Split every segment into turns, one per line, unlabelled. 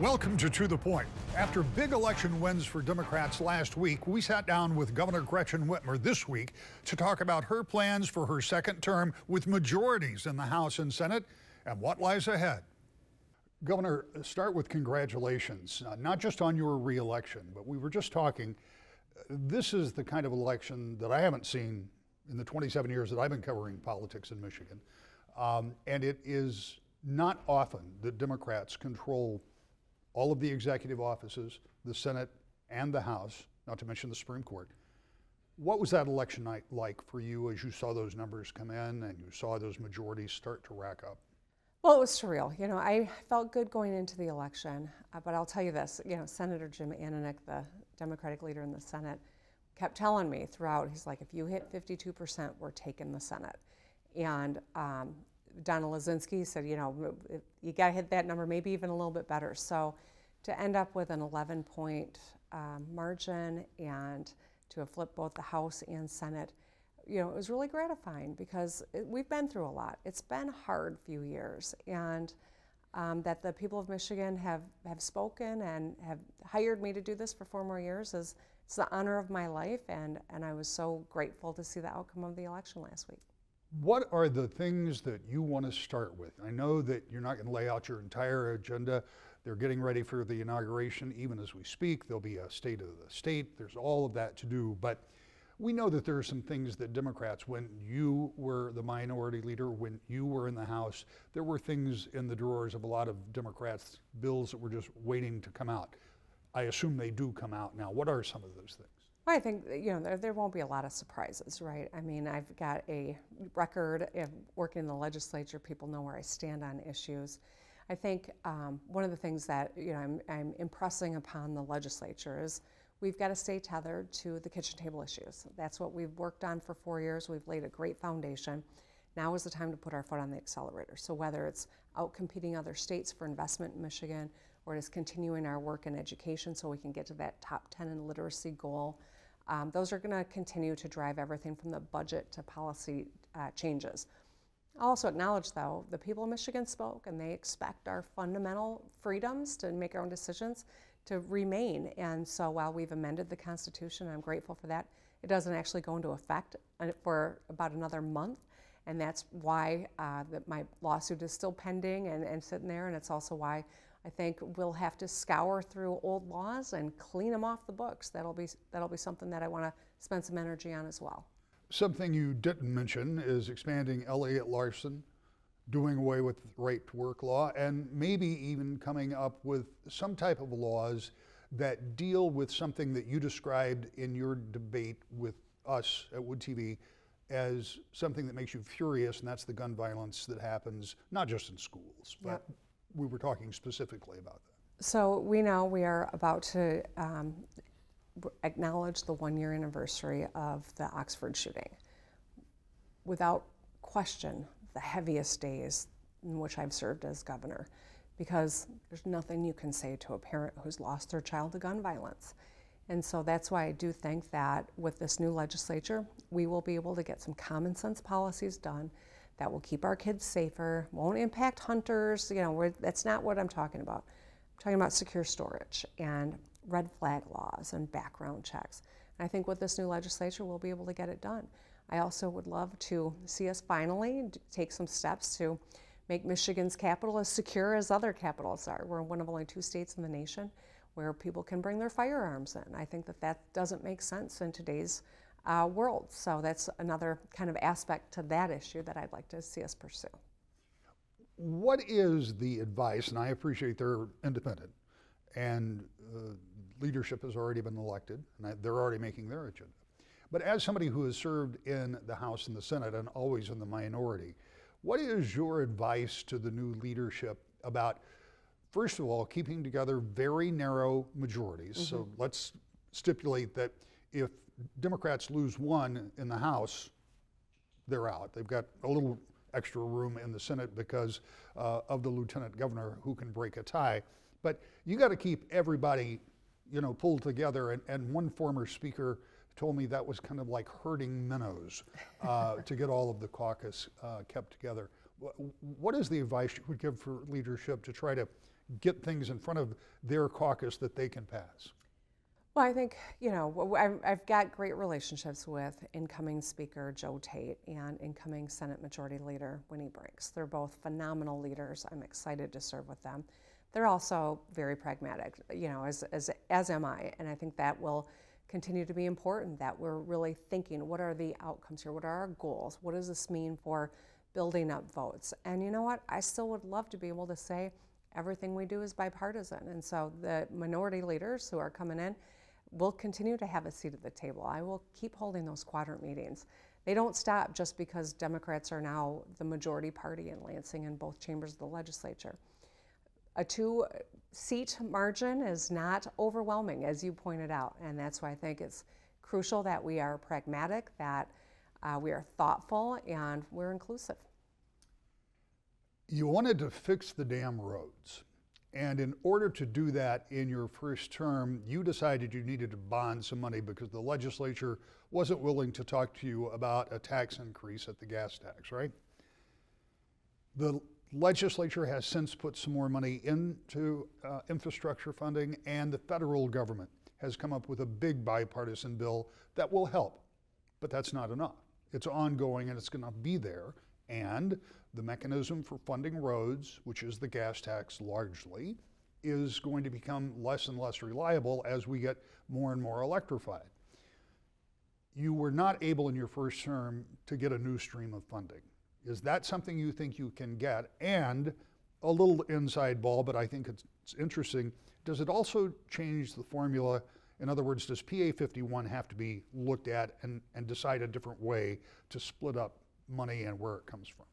Welcome to To the Point. After big election wins for Democrats last week, we sat down with Governor Gretchen Whitmer this week to talk about her plans for her second term with majorities in the House and Senate and what lies ahead. Governor, start with congratulations, uh, not just on your reelection, but we were just talking. This is the kind of election that I haven't seen in the 27 years that I've been covering politics in Michigan. Um, and it is not often that Democrats control all of the executive offices, the Senate and the House, not to mention the Supreme Court. What was that election night like for you as you saw those numbers come in and you saw those majorities start to rack up?
Well, it was surreal. You know, I felt good going into the election, uh, but I'll tell you this. You know, Senator Jim Ananich, the Democratic leader in the Senate, kept telling me throughout. He's like, if you hit 52%, we're taking the Senate. And um, Donna Lasinski said, you know, you got to hit that number, maybe even a little bit better. So to end up with an 11 point um, margin and to have flipped both the House and Senate, you know, it was really gratifying because it, we've been through a lot. It's been hard few years. And um, that the people of Michigan have, have spoken and have hired me to do this for four more years is it's the honor of my life. And, and I was so grateful to see the outcome of the election last week.
What are the things that you want to start with? I know that you're not going to lay out your entire agenda. They're getting ready for the inauguration even as we speak. There'll be a state of the state. There's all of that to do. But we know that there are some things that Democrats, when you were the minority leader, when you were in the House, there were things in the drawers of a lot of Democrats, bills that were just waiting to come out. I assume they do come out now. What are some of those things?
I think you know there, there won't be a lot of surprises, right? I mean, I've got a record of working in the legislature. People know where I stand on issues. I think um, one of the things that you know I'm, I'm, impressing upon the legislature is we've got to stay tethered to the kitchen table issues. That's what we've worked on for four years. We've laid a great foundation. Now is the time to put our foot on the accelerator. So whether it's out competing other states for investment in Michigan, it is continuing our work in education so we can get to that top 10 in literacy goal um, those are going to continue to drive everything from the budget to policy uh, changes. I'll also acknowledge, though, the people of Michigan spoke and they expect our fundamental freedoms to make our own decisions to remain. And so while we've amended the Constitution, I'm grateful for that, it doesn't actually go into effect uh, for about another month. And that's why uh, that my lawsuit is still pending and, and sitting there. And it's also why I think we'll have to scour through old laws and clean them off the books. That'll be that'll be something that I want to spend some energy on as well.
Something you didn't mention is expanding Elliott Larsen, doing away with right to work law, and maybe even coming up with some type of laws that deal with something that you described in your debate with us at WOOD TV as something that makes you furious, and that's the gun violence that happens not just in schools, but yep we were talking specifically about that.
So we know we are about to um, acknowledge the one year anniversary of the Oxford shooting. Without question, the heaviest days in which I've served as governor because there's nothing you can say to a parent who's lost their child to gun violence. And so that's why I do think that with this new legislature, we will be able to get some common sense policies done that will keep our kids safer, won't impact hunters. You know, that's not what I'm talking about. I'm talking about secure storage and red flag laws and background checks. And I think with this new legislature, we'll be able to get it done. I also would love to see us finally take some steps to make Michigan's capitol as secure as other capitols are. We're one of only two states in the nation where people can bring their firearms in. I think that that doesn't make sense in today's uh, world. So that's another kind of aspect to that issue that I'd like to see us pursue.
What is the advice, and I appreciate they're independent, and uh, leadership has already been elected, and they're already making their agenda. But as somebody who has served in the House and the Senate and always in the minority, what is your advice to the new leadership about, first of all, keeping together very narrow majorities? Mm -hmm. So mm-hmm. let's stipulate that if Democrats lose one in the House, they're out. They've got a little extra room in the Senate because uh, of the lieutenant governor who can break a tie. But you got to keep everybody, you know, pulled together. And, and one former speaker told me that was kind of like herding minnows uh, to get all of the caucus uh, kept together. What is the advice you would give for leadership to try to get things in front of their caucus that they can pass?
Well, I think, you know, I've got great relationships with incoming Speaker Joe Tate and incoming Senate Majority Leader Winnie Brinks. They're both phenomenal leaders. I'm excited to serve with them. They're also very pragmatic, you know, as, as, as am I. And I think that will continue to be important that we're really thinking what are the outcomes here? What are our goals? What does this mean for building up votes? And you know what? I still would love to be able to say everything we do is bipartisan. And so the minority leaders who are coming in, will continue to have a seat at the table. I will keep holding those quadrant meetings. They don't stop just because Democrats are now the majority party in Lansing in both chambers of the legislature. A two seat margin is not overwhelming, as you pointed out, and that's why I think it's crucial that we are pragmatic, that uh, we are thoughtful, and we're inclusive.
You wanted to fix the damn roads. And in order to do that in your first term, you decided you needed to bond some money because the legislature wasn't willing to talk to you about a tax increase at the gas tax, right? The legislature has since put some more money into uh, infrastructure funding, and the federal government has come up with a big bipartisan bill that will help. But that's not enough. It's ongoing and it's going to be there. And the mechanism for funding roads, which is the gas tax largely, is going to become less and less reliable as we get more and more electrified. You were not able in your first term to get a new stream of funding. Is that something you think you can get? And a little inside ball, but I think it's, it's interesting. Does it also change the formula? In other words, does PA 51 have to be looked at and, and decide a different way to split up money and where it comes from?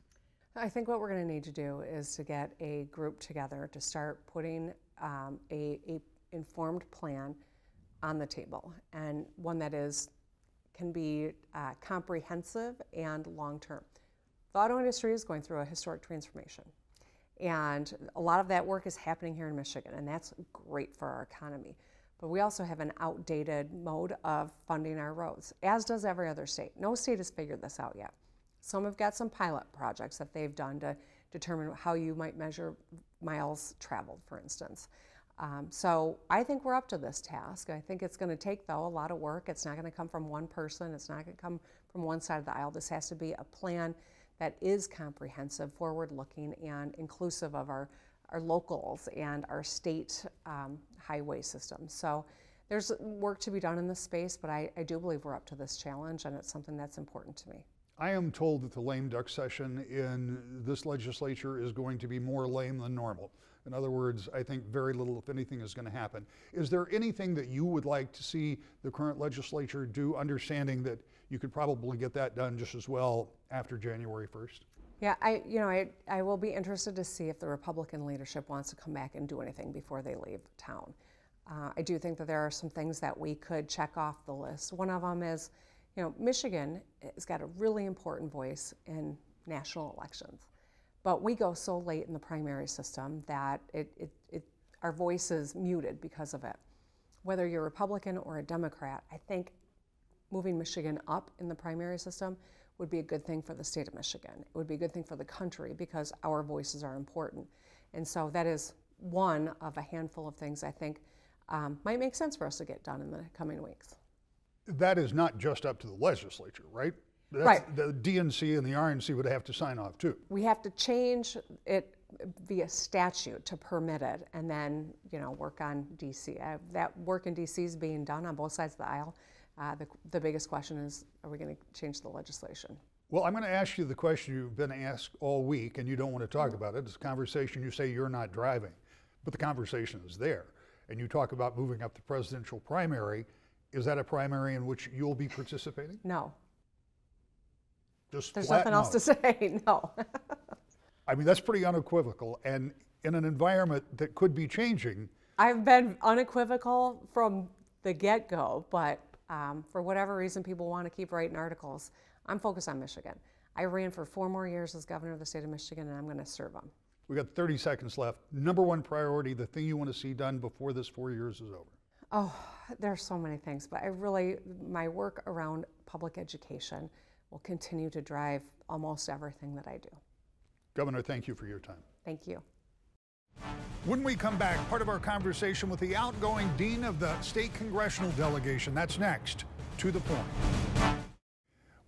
I think what we're going to need to do is to get a group together to start putting um, a, a informed plan on the table and one that is can be uh, comprehensive and long term. The auto industry is going through a historic transformation. And a lot of that work is happening here in Michigan, and that's great for our economy. But we also have an outdated mode of funding our roads, as does every other state. No state has figured this out yet. Some have got some pilot projects that they've done to determine how you might measure miles traveled, for instance. Um, so I think we're up to this task. I think it's going to take, though, a lot of work. It's not going to come from one person. It's not going to come from one side of the aisle. This has to be a plan that is comprehensive, forward-looking, and inclusive of our, our locals and our state um, highway system. So there's work to be done in this space, but I, I do believe we're up to this challenge, and it's something that's important to me.
I am told that the lame duck session in this legislature is going to be more lame than normal. In other words, I think very little, if anything, is going to happen. Is there anything that you would like to see the current legislature do, understanding that you could probably get that done just as well after January 1st?
Yeah, I, you know, I, I will be interested to see if the Republican leadership wants to come back and do anything before they leave town. Uh, I do think that there are some things that we could check off the list. One of them is, you know, Michigan has got a really important voice in national elections, but we go so late in the primary system that it, it, it, our voice is muted because of it. Whether you're Republican or a Democrat, I think moving Michigan up in the primary system would be a good thing for the state of Michigan. It would be a good thing for the country because our voices are important. And so that is one of a handful of things I think um, might make sense for us to get done in the coming weeks
that is not just up to the legislature, right?
That's, right.
The DNC and the RNC would have to sign off too.
We have to change it via statute to permit it, and then you know work on DC. Uh, that work in DC is being done on both sides of the aisle. Uh, the, the biggest question is, are we going to change the legislation?
Well, I'm going to ask you the question you've been asked all week, and you don't want to talk mm-hmm. about it. It's a conversation you say you're not driving, but the conversation is there. And you talk about moving up the presidential primary is that a primary in which you'll be participating?
No.
Just
There's
flat
nothing
no.
else to say. No.
I mean, that's pretty unequivocal. And in an environment that could be changing.
I've been unequivocal from the get go, but um, for whatever reason, people want to keep writing articles. I'm focused on Michigan. I ran for four more years as governor of the state of Michigan, and I'm going to serve them.
We got 30 seconds left. Number one priority, the thing you want to see done before this four years is over.
Oh, there's so many things, but I really, my work around public education will continue to drive almost everything that I do.
Governor, thank you for your time.
Thank you.
When we come back, part of our conversation with the outgoing dean of the state congressional delegation. That's next. To the point.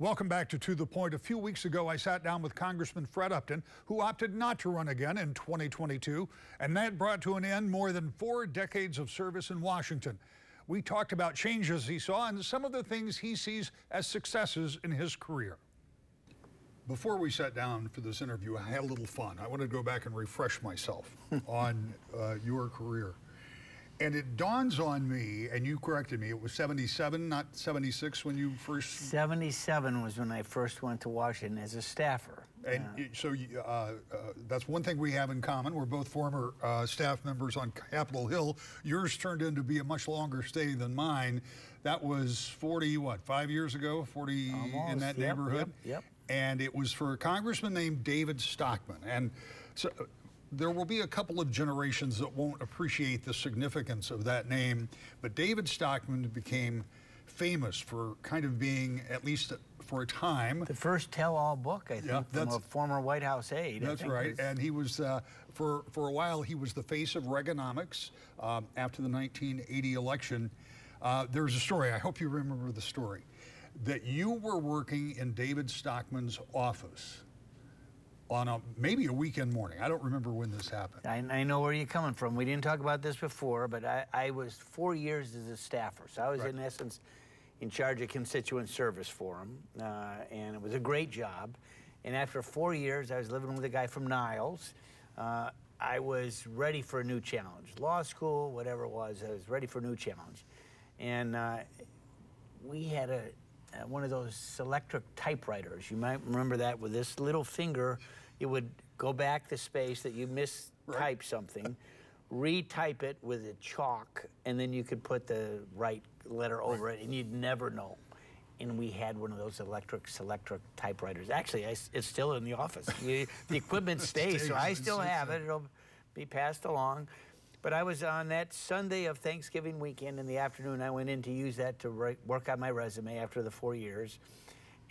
Welcome back to To the Point. A few weeks ago, I sat down with Congressman Fred Upton, who opted not to run again in 2022, and that brought to an end more than four decades of service in Washington. We talked about changes he saw and some of the things he sees as successes in his career. Before we sat down for this interview, I had a little fun. I wanted to go back and refresh myself on uh, your career. And it dawns on me, and you corrected me, it was 77, not 76 when you first.
77 was when I first went to Washington as a staffer.
And
Uh,
so uh, uh, that's one thing we have in common. We're both former uh, staff members on Capitol Hill. Yours turned into be a much longer stay than mine. That was 40, what, five years ago? 40 in that
yep,
neighborhood?
yep, yep.
And it was for a congressman named David Stockman. And so there will be a couple of generations that won't appreciate the significance of that name, but David Stockman became famous for kind of being, at least for a time,
the first tell-all book, I think,
Yeah,
from a former White House aide.
That's right,
was-
and he was uh, for for a while he was the face of Reaganomics um, after the 1980 election. Uh, there's a story. I hope you remember the story that you were working in David Stockman's office on a maybe a weekend morning. I don't remember when this happened.
I, I know where you're coming from. We didn't talk about this before, but I, I was four years as a staffer. So I was,
Right.
in essence, in charge of constituent service for him. Uh, and it was a great job. And after four years, I was living with a guy from Niles. Uh, I was ready for a new challenge. Law school, whatever it was, I was ready for a new challenge. And uh, we had a, uh, one of those electric typewriters. You might remember that with this little finger, it would go back the space that you mistyped something, retype it with a chalk, and then you could put the right letter over it, and you'd never know. And we had one of those electric electric typewriters. Actually, I it's still in the office. You, the equipment stays, so I still have it. It'll be passed along. But I was on that Sunday of Thanksgiving weekend in the afternoon. I went in to use that to write, work on my resume after the four years,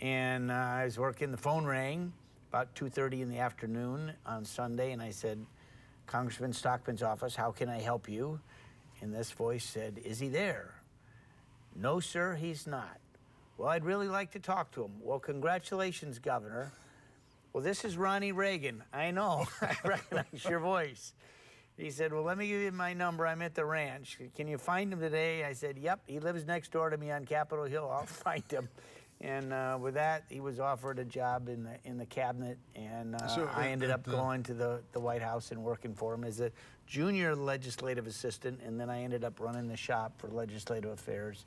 and uh, I was working. The phone rang about 2:30 in the afternoon on Sunday, and I said, "Congressman Stockman's office. How can I help you?" And this voice said, "Is he there?" No, sir, he's not. Well, I'd really like to talk to him. Well, congratulations, Governor. Well, this is Ronnie Reagan. I know. I recognize your voice. He said, Well, let me give you my number. I'm at the ranch. Can you find him today? I said, Yep. He lives next door to me on Capitol Hill. I'll find him. And uh, with that, he was offered a job in the in the cabinet, and uh,
So,
I
uh,
ended up
uh,
going to the, the White House and working for him as a junior legislative assistant, and then I ended up running the shop for legislative affairs.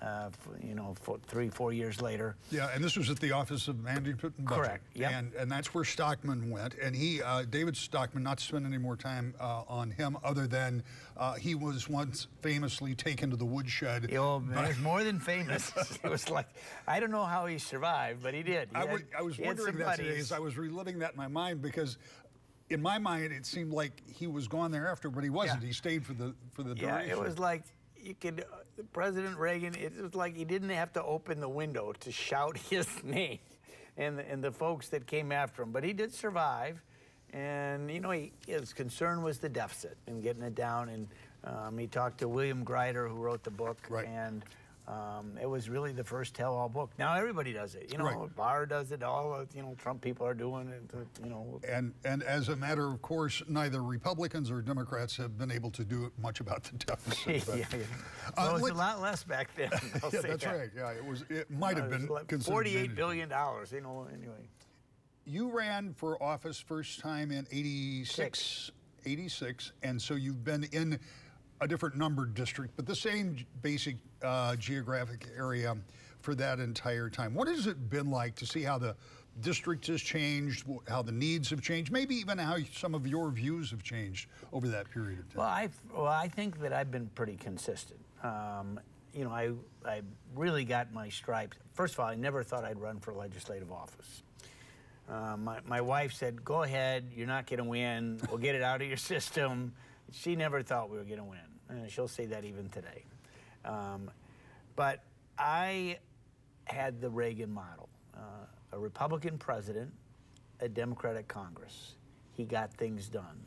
Uh, you know, for three four years later.
Yeah, and this was at the Office of Management and Budget.
Correct, yep.
And and that's where Stockman went. And he, uh, David Stockman, not to spend any more time uh, on him, other than uh, he was once famously taken to the woodshed.
Man was more than famous. it was like I don't know how he survived, but he did. He
I,
had-
I was wondering that today as I was reliving that in my mind because. In my mind, it seemed like he was gone thereafter, but he wasn't.
Yeah.
He stayed for the for the duration.
Yeah, it was like you could. Uh, President Reagan. It was like he didn't have to open the window to shout his name, and the, and the folks that came after him. But he did survive, and you know he, his concern was the deficit and getting it down. And um, he talked to William Greider, who wrote the book,
Right.
and. Um, it was really the first tell-all book. Now everybody does it. You know,
Right.
Barr does it. All you know Trump people are doing it. uh, You know,
And and as a matter of course, neither Republicans or Democrats have been able to do much about the deficit. but-
yeah, yeah.
Uh,
Well, it was a lot less back then.
Yeah,
say
that's
that.
right. Yeah, it was. It might have
Uh, it
been
like Forty-eight billion dollars. You know. Anyway.
You ran for office first time in 86, 86, and so you've been in a different numbered district, but the same basic uh, geographic area for that entire time. What has it been like to see how the district has changed, how the needs have changed, maybe even how some of your views have changed over that period of time?
Well, I well, I think that I've been pretty consistent. Um, you know, I I really got my stripes. First of all, I never thought I'd run for legislative office. Uh, my, my wife said, "Go ahead. You're not going to win. We'll get it out of your system." She never thought we were going to win, and she'll say that even today. Um, but I had the Reagan model: uh, a Republican president, a Democratic Congress. He got things done.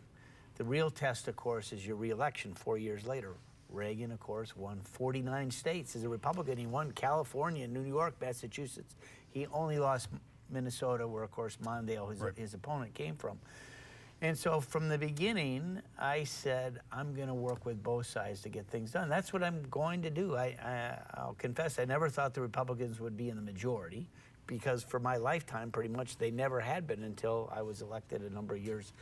The real test, of course, is your reelection four years later. Reagan, of course, won 49 states as a Republican. He won California, New York, Massachusetts. He only lost Minnesota, where, of course, Mondale, his,
Right.
his opponent, came from. And so from the beginning, I said, I'm going to work with both sides to get things done. That's what I'm going to do. I, I, I'll confess, I never thought the Republicans would be in the majority because for my lifetime, pretty much, they never had been until I was elected a number of years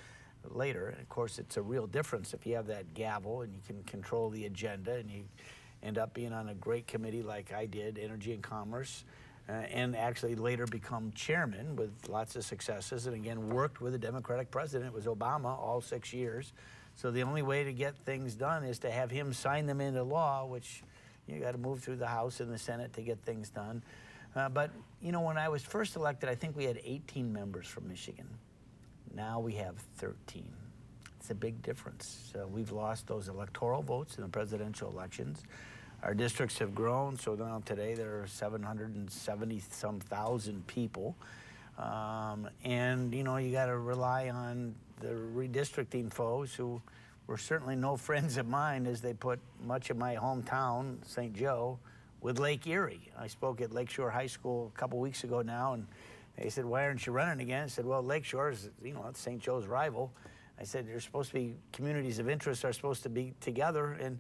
later. And of course, it's a real difference if you have that gavel and you can control the agenda and you end up being on a great committee like I did, Energy and Commerce, and actually later become chairman with lots of successes. And again, worked with a Democratic president. It was Obama all six years. So the only way to get things done is to have him sign them into law, which you got to move through the House and the Senate to get things done. Uh, but you know, when I was first elected, I think we had 18 members from Michigan. Now we have 13. It's a big difference. So we've lost those electoral votes in the presidential elections. Our districts have grown, so now today there are 770 some thousand people. Um, and you know, you got to rely on the redistricting foes who were certainly no friends of mine as they put much of my hometown, St. Joe, with Lake Erie. I spoke at Lakeshore High School a couple weeks ago now, and they said, "Why aren't you running again?" I said, "Well, Lakeshore is, you know, St. Joe's rival." I said, "There's supposed to be communities of interest are supposed to be together, and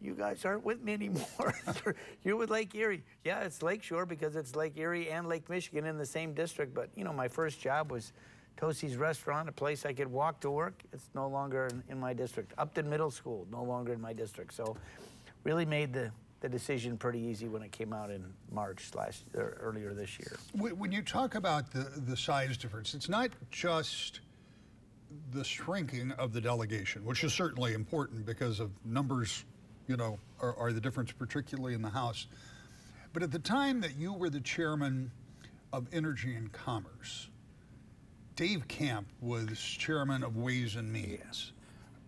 you guys aren't with me anymore. You're- with Lake Erie. Yeah, it's Lakeshore because it's Lake Erie and Lake Michigan in the same district. But you know, my first job was Tosti's Restaurant, a place I could walk to work. It's no longer in, in my district. Upton Middle School, no longer in my district. So, really made the the decision pretty easy when it came out in March last or earlier this year.
When you talk about the, the size difference, it's not just the shrinking of the delegation, which is certainly important because of numbers, you know, are, are the difference, particularly in the House. But at the time that you were the chairman of Energy and Commerce, Dave Camp was chairman of Ways and Means.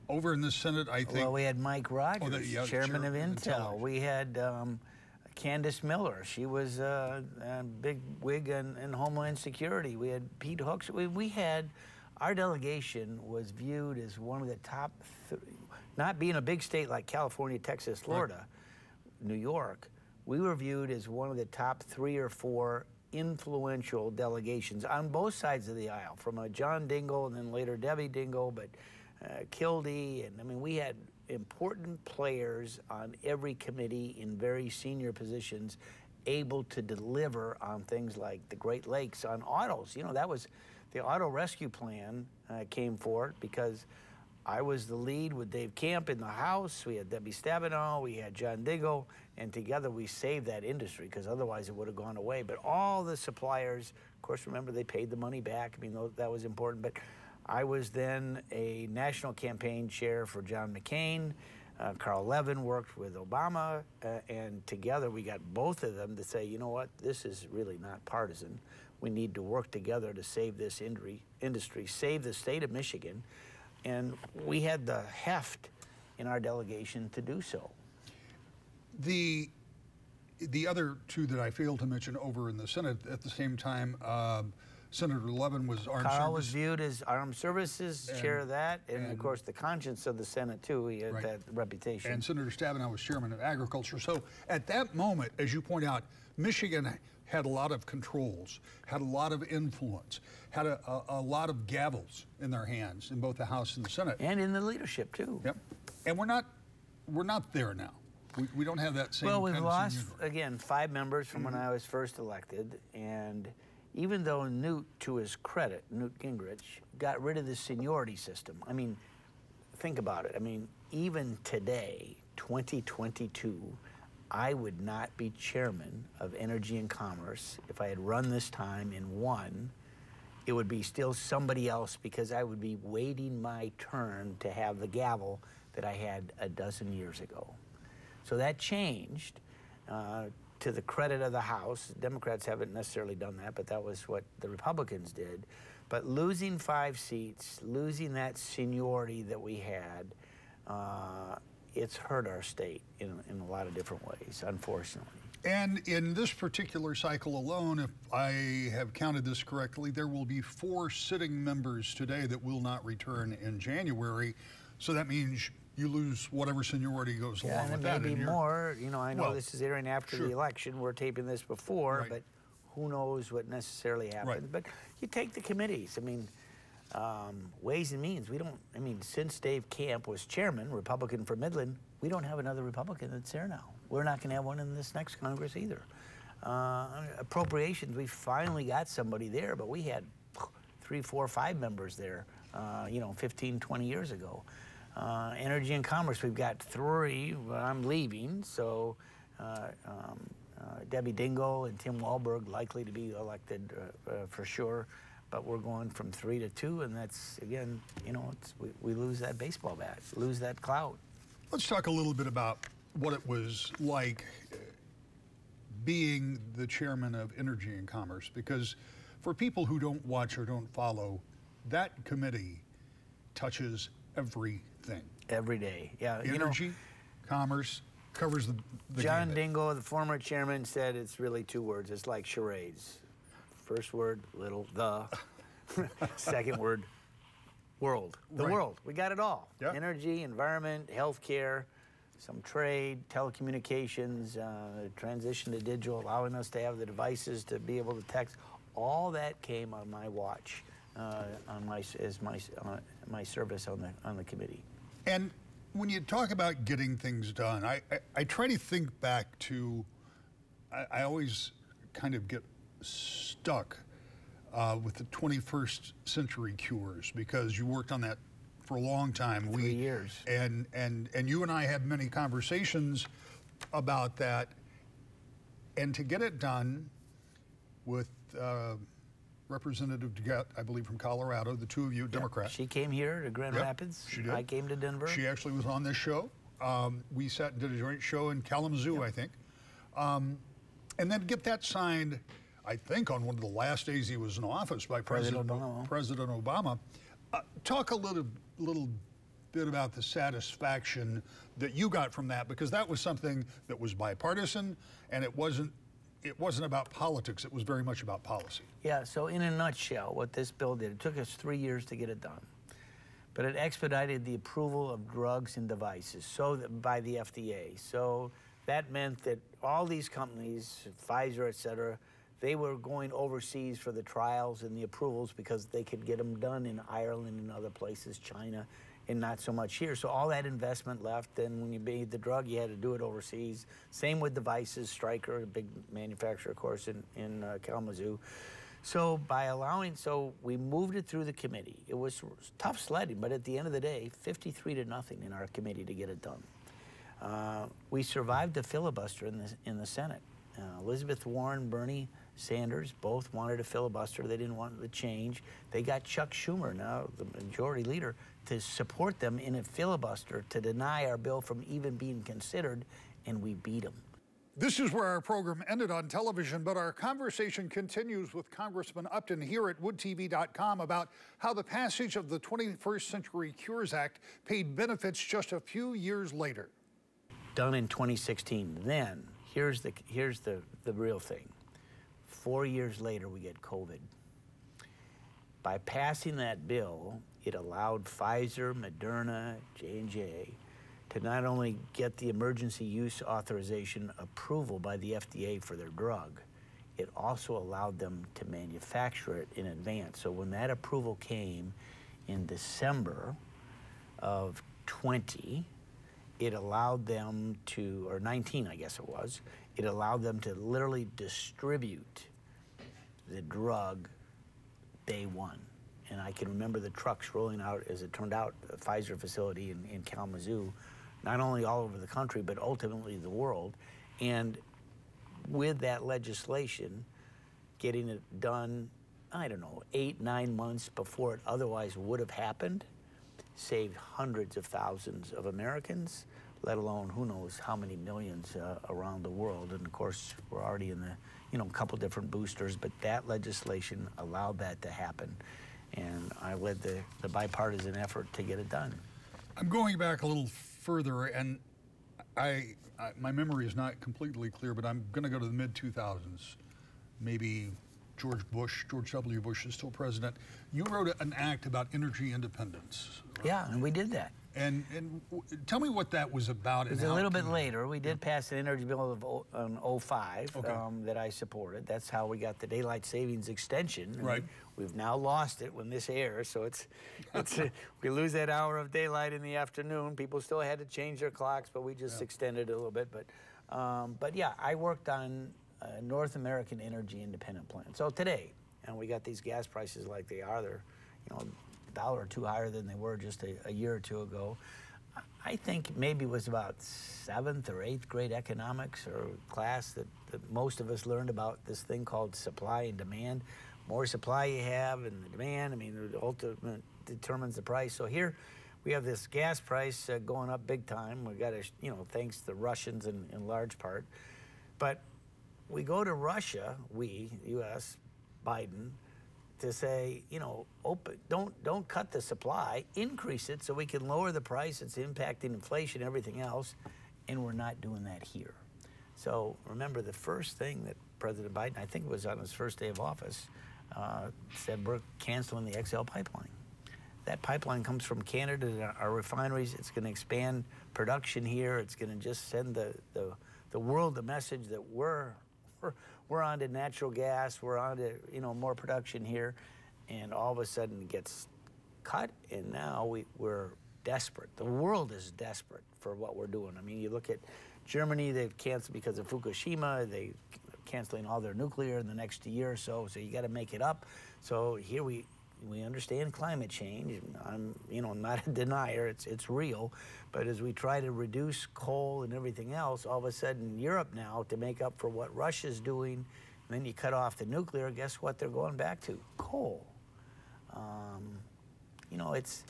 Over in the Senate, I think.
Well, we had Mike Rogers,
that- yeah,
chairman of
chairman of
Intel.
Intel.
We had um, Candice Miller. She was uh, a big wig in, in Homeland Security. We had Pete Hoekstra. We, we had our delegation was viewed as one of the top, th- not being a big state like California, Texas, Florida, New York. We were viewed as one of the top three or four influential delegations on both sides of the aisle, from a John Dingell and then later Debbie Dingell, but uh, Kildee, and I mean, we had important players on every committee in very senior positions able to deliver on things like the Great Lakes on autos. You know, that was the auto rescue plan uh, came forth because I was the lead with Dave Camp in the House. We had Debbie Stabenow, we had John Dingell, and together we saved that industry because otherwise it would have gone away. But all the suppliers, of course, remember they paid the money back. I mean, that was important. But I was then a national campaign chair for John McCain. Uh, Carl Levin worked with Obama, uh, and together we got both of them to say, you know what, this is really not partisan. We need to work together to save this industry, industry save the state of Michigan. And we had the heft in our delegation to do so.
The the other two that I failed to mention over in the Senate at the same time, um, Senator Levin was armed
Carl was viewed as armed services chair of that, and, of course the conscience of the Senate too. He had
Right.
that reputation.
and Senator Stabenow was chairman of agriculture. So at that moment, as you point out, Michigan had a lot of controls, had a lot of influence, had a, a, a lot of gavels in their hands in both the House and the Senate.
and in the leadership too.
Yep. And we're not we're not there now. We, we don't have that same.
Well, we've lost again five members from when mm-hmm. I was first elected, and even though Newt, to his credit, Newt Gingrich got rid of the seniority system. I mean, think about it. I mean, even today, 2022, I would not be chairman of Energy and Commerce if I had run this time and won. It would be still somebody else because I would be waiting my turn to have the gavel that I had a dozen years ago. So that changed. Uh, to the credit of the House, Democrats haven't necessarily done that, but that was what the Republicans did. But losing five seats, losing that seniority that we had, uh, it's hurt our state in, in a lot of different ways, unfortunately.
And in this particular cycle alone, if I have counted this correctly, there will be four sitting members today that will not return in January. So that means you lose whatever seniority goes
Yeah,
along
and
with
it
that.
may be
and you're-
more. You know, I know
Well,
this is airing after
sure.
the election. We're taping this before,
Right.
but who knows what necessarily happens.
Right.
But you take the committees. I mean, um, Ways and Means, we don't, I mean, since Dave Camp was chairman, Republican for Midland, we don't have another Republican that's there now. We're not going to have one in this next Congress either. Uh, appropriations, we finally got somebody there, but we had three, four, five members there, uh, you know, 15, 20 years ago. Uh, energy and commerce, we've got three. I'm leaving, so uh, um, uh, Debbie Dingell and Tim Walberg likely to be elected uh, uh, for sure. But we're going from three to two, and that's again, you know, we, we lose that baseball bat, lose that clout.
Let's talk a little bit about what it was like being the chairman of Energy and Commerce, because for people who don't watch or don't follow, that committee touches everything.
Every day, yeah. you know,
Energy, commerce covers the, the
John. Dingell, the former chairman, said it's really two words. It's like charades. First word, little, the. Second word, world. The
Right.
world. We got it all.
Yeah.
Energy, environment, healthcare, some trade, telecommunications, uh, transition to digital, allowing us to have the devices to be able to text. All that came on my watch, on my as my uh, my service on the on the committee.
And when you talk about getting things done, I, I, I try to think back to, I, I always kind of get stuck uh, with the 21st century cures because you worked on that for a long time.
Three years.
And, and, and you and I had many conversations about that. And to get it done with uh, Representative DeGette, I believe from Colorado, the two of you, Democrat.
She came here to Grand
Yep,
Rapids.
she did.
I came to Denver.
She actually was on this show. Um, we sat and did a joint show in Kalamazoo, I think. Um, and then get that signed, I think, on one of the last days he was in office by
President
President,
Obama.
President Obama. Uh, talk a little, little bit about the satisfaction that you got from that, because that was something that was bipartisan, and it wasn't, it wasn't about politics. It was very much about policy.
Yeah, so in a nutshell, what this bill did, it took us three years to get it done. But it expedited the approval of drugs and devices so that by the FDA. So that meant that all these companies, Pfizer, et cetera, they were going overseas for the trials and the approvals because they could get them done in Ireland and other places, China, and not so much here. So all that investment left, and when you made the drug, you had to do it overseas. Same with devices, Stryker, a big manufacturer, of course, in, in uh, Kalamazoo. So by allowing, so we moved it through the committee. It was tough sledding, but at the end of the day, 53 to nothing in our committee to get it done. Uh, we survived the filibuster in the, in the Senate. Uh, Elizabeth Warren, Bernie Sanders both wanted a filibuster. They didn't want the change. They got Chuck Schumer, now the majority leader, to support them in a filibuster to deny our bill from even being considered, and we beat them.
This is where our program ended on television, but our conversation continues with Congressman Upton here at woodtv.com about how the passage of the 21st Century Cures Act paid benefits just a few years later.
done in 2016. Then here's the here's the the real thing. Four years later, we get COVID. By passing that bill, it allowed Pfizer, Moderna, J and J to not only get the emergency use authorization approval by the FDA for their drug, it also allowed them to manufacture it in advance. So when that approval came in December of 20, it allowed them to, or 19, I guess it was, it allowed them to literally distribute the drug day one. And I can remember the trucks rolling out, as it turned out, Pfizer facility in, in Kalamazoo, not only all over the country, but ultimately the world. And with that legislation, getting it done, I don't know, eight, nine months before it otherwise would have happened, saved hundreds of thousands of Americans, let alone who knows how many millions uh, around the world. And of course, we're already in the, you know, a couple different boosters, but that legislation allowed that to happen. And I led the, the bipartisan effort to get it done.
I'm going back a little further, and I, I my memory is not completely clear, but I'm going to go to the mid 2000s. Maybe George Bush, George W. Bush is still president. You wrote an act about energy independence.
Yeah, and we did that.
And, and tell me what that was about.
It was a little bit later. We did pass an energy bill of on 05
okay.
um, that I supported. That's how we got the daylight savings extension.
Right.
We, have now lost it when this airs, so it's it's we lose that hour of daylight in the afternoon. People still had to change their clocks, but we just yeah. extended it a little bit. But um, but yeah, I worked on a North American energy independent plan. So today, and we got these gas prices like they are. They're you know dollar or two higher than they were just a, a year or two ago. I think maybe it was about seventh or eighth grade economics or class that, that most of us learned about this thing called supply and demand. More supply you have and the demand, I mean, the ultimate determines the price. So here we have this gas price uh, going up big time. We got to, you know, thanks to the Russians in, in large part. But we go to Russia, we, U.S., Biden, to say, you know, open, don't don't cut the supply, increase it so we can lower the price. It's impacting inflation, everything else, and we're not doing that here. So remember, the first thing that President Biden, I think it was on his first day of office, uh, said we're canceling the XL pipeline. That pipeline comes from Canada to our refineries. It's going to expand production here. It's going to just send the, the, the world the message that we're, we're we're on to natural gas, we're on to you know more production here, and all of a sudden it gets cut, and now we, we're desperate. The world is desperate for what we're doing. I mean, you look at Germany; they've canceled because of Fukushima. They canceling all their nuclear in the next year or so. So you got to make it up. So here we we understand climate change. I'm, you know, I'm not a denier. It's it's real. But as we try to reduce coal and everything else, all of a sudden Europe now to make up for what Russia's doing, and then you cut off the nuclear. Guess what? They're going back to coal. Um, you know, it's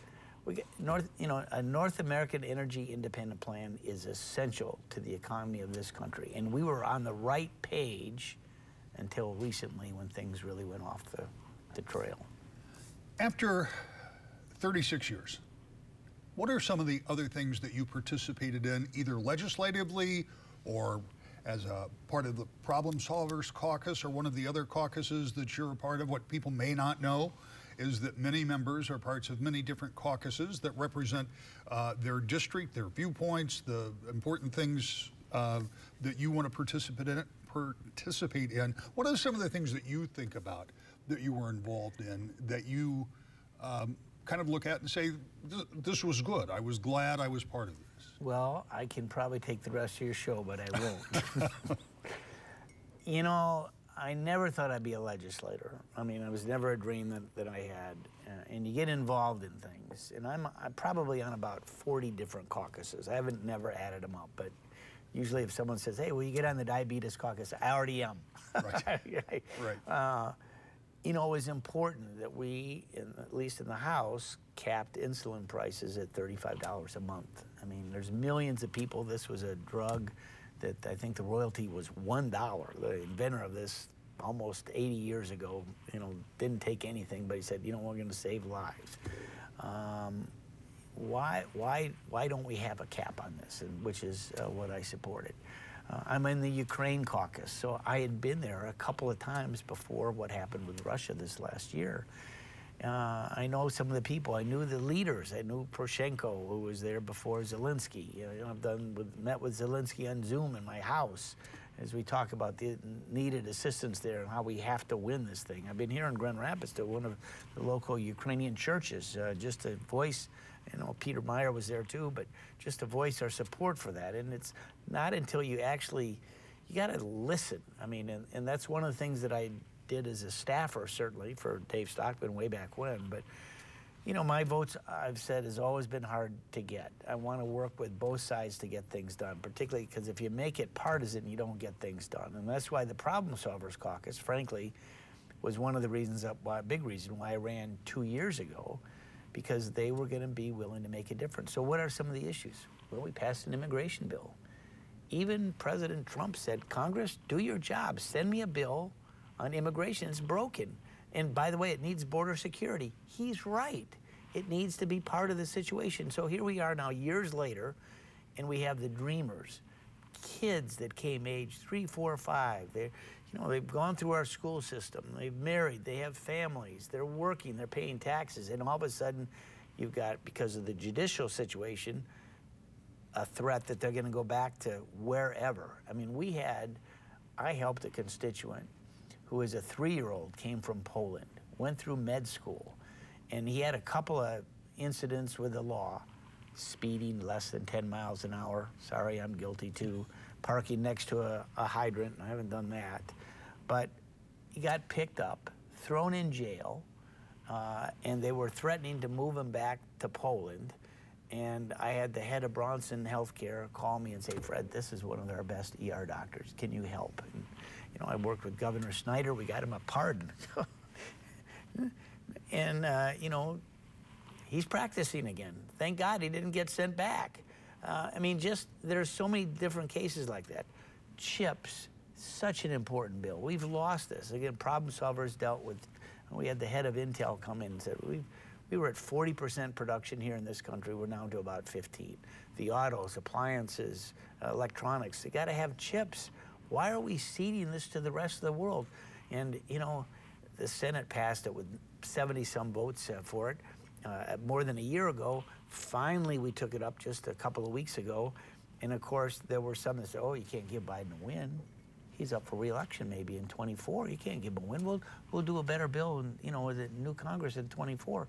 we get North. You know, a North American energy independent plan is essential to the economy of this country, and we were on the right page until recently when things really went off the, the trail.
After 36 years, what are some of the other things that you participated in, either legislatively or as a part of the Problem Solvers Caucus or one of the other caucuses that you're a part of? What people may not know is that many members are parts of many different caucuses that represent uh, their district, their viewpoints, the important things uh, that you want to participate in. Participate in. What are some of the things that you think about that you were involved in that you um, kind of look at and say, this was good. I was glad I was part of this?
Well, I can probably take the rest of your show, but I won't. you know, I never thought I'd be a legislator. I mean, it was never a dream that, that I had. Uh, and you get involved in things. And I'm, I'm probably on about 40 different caucuses. I haven't never added them up, but usually if someone says, hey, will you get on the diabetes caucus? I already am.
Right. right. Uh,
you know, it was important that we, in, at least in the House, capped insulin prices at $35 a month. I mean, there's millions of people. This was a drug that I think the royalty was $1. The inventor of this almost 80 years ago, you know, didn't take anything, but he said, you know, we're going to save lives. Um, why, why, why don't we have a cap on this, and, which is uh, what I supported. Uh, I'm in the Ukraine caucus, so I had been there a couple of times before what happened with Russia this last year. Uh, I know some of the people. I knew the leaders. I knew Poroshenko, who was there before Zelensky. You know, I've done with, met with Zelensky on Zoom in my house as we talk about the needed assistance there and how we have to win this thing. I've been here in Grand Rapids to one of the local Ukrainian churches uh, just to voice you know, Peter Meijer was there too, but just to voice our support for that. And it's not until you actually, you got to listen. I mean, and, and that's one of the things that I did as a staffer, certainly, for Dave Stockman way back when. But, you know, my votes, I've said, has always been hard to get. I want to work with both sides to get things done, particularly because if you make it partisan, you don't get things done. And that's why the Problem Solvers Caucus, frankly, was one of the reasons, that, why, a big reason why I ran two years ago because they were going to be willing to make a difference. So, what are some of the issues? Well, we passed an immigration bill. Even President Trump said, Congress, do your job. Send me a bill on immigration. It's broken. And by the way, it needs border security. He's right. It needs to be part of the situation. So here we are now, years later, and we have the dreamers, kids that came age three, four, five. They, you know, they've gone through our school system. They've married. They have families. They're working. They're paying taxes, and all of a sudden, you've got because of the judicial situation, a threat that they're going to go back to wherever. I mean, we had, I helped a constituent who was a three-year-old, came from Poland, went through med school, and he had a couple of incidents with the law speeding less than 10 miles an hour. Sorry, I'm guilty too. Parking next to a, a hydrant. I haven't done that. But he got picked up, thrown in jail, uh, and they were threatening to move him back to Poland. And I had the head of Bronson Healthcare call me and say, Fred, this is one of our best ER doctors. Can you help? And, you know, I worked with Governor Snyder. We got him a pardon. and, uh, you know, he's practicing again. Thank God he didn't get sent back. Uh, I mean, just there's so many different cases like that. Chips, such an important bill. We've lost this. Again, problem solvers dealt with. We had the head of Intel come in and said we we were at 40% production here in this country. We're now to about 15. The autos, appliances, uh, electronics. They got to have chips. Why are we ceding this to the rest of the world? And you know, the Senate passed it with 70 some votes uh, for it uh, more than a year ago. Finally, we took it up just a couple of weeks ago. And of course, there were some that said, oh, you can't give Biden a win. He's up for reelection maybe in 24. You can't give him a win. We'll, we'll do a better bill, in, you know, with the new Congress in 24.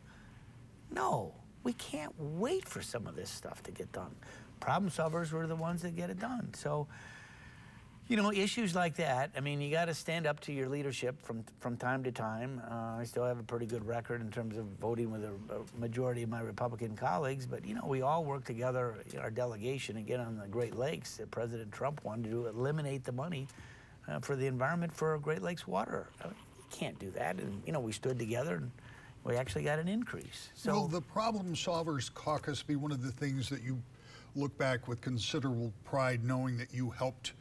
No, we can't wait for some of this stuff to get done. Problem solvers were the ones that get it done. So, you know, issues like that. I mean, you got to stand up to your leadership from from time to time. Uh, I still have a pretty good record in terms of voting with a, a, majority of my Republican colleagues, but you know, we all work together. Our delegation again on the Great Lakes. President Trump wanted to eliminate the money uh, for the environment for Great Lakes water. Uh, you can't do that, and you know, we stood together and. We actually got an increase. So
Will the Problem Solvers Caucus be one of the things that you look back with considerable pride, knowing that you helped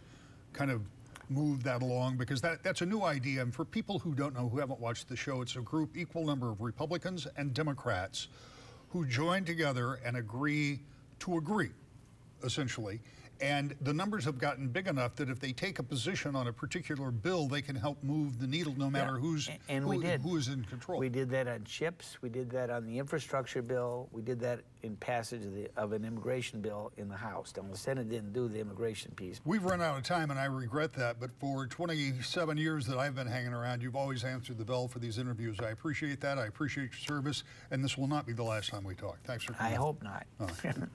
kind of move that along because that, that's a new idea. And for people who don't know, who haven't watched the show, it's a group, equal number of Republicans and Democrats, who join together and agree to agree, essentially. And the numbers have gotten big enough that if they take a position on a particular bill, they can help move the needle no matter
yeah.
who's
and
who,
we did.
who is in control.
We did that on chips. We did that on the infrastructure bill. We did that in passage of, the, of an immigration bill in the House. Now, the Senate didn't do the immigration piece.
We've run out of time, and I regret that. But for 27 years that I've been hanging around, you've always answered the bell for these interviews. I appreciate that. I appreciate your service, and this will not be the last time we talk. Thanks for coming.
I hope not.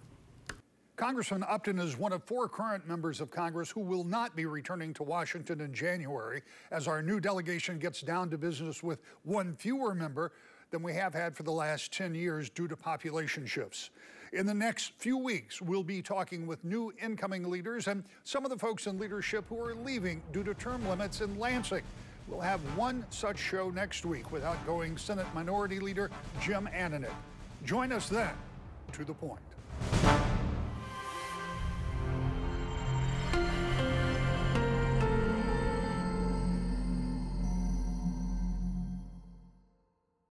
Congressman Upton is one of four current members of Congress who will not be returning to Washington in January as our new delegation gets down to business with one fewer member than we have had for the last 10 years due to population shifts. In the next few weeks, we'll be talking with new incoming leaders and some of the folks in leadership who are leaving due to term limits in Lansing. We'll have one such show next week with outgoing Senate Minority Leader Jim Ananich. Join us then to the point.